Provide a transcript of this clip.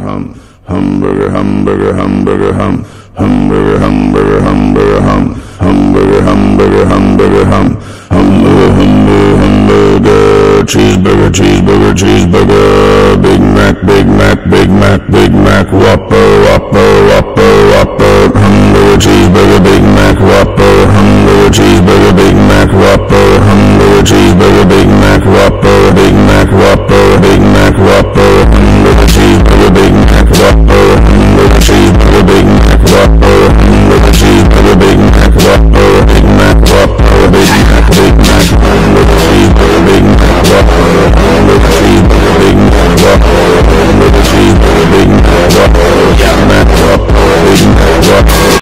hum. Hamburger, hamburger, hamburger, hum. Hamburger, hamburger, hamburger, hum. Hamburger, hamburger, hamburger, hum. Hamburger, hamburger, hamburger. Cheeseburger, cheeseburger, cheeseburger. Big Mac, Big Mac, Big Mac, Big Mac. Whopper, Whopper, Whopper, Whopper. Hamburger, cheeseburger, Big Mac, Whopper. Hamburger, cheeseburger, Big Mac, Whopper.